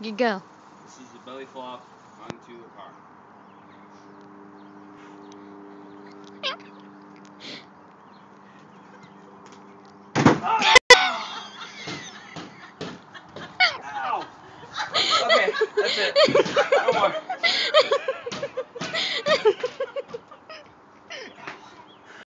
You go. This is the belly flop onto the car. Ow! Okay, that's it. No more.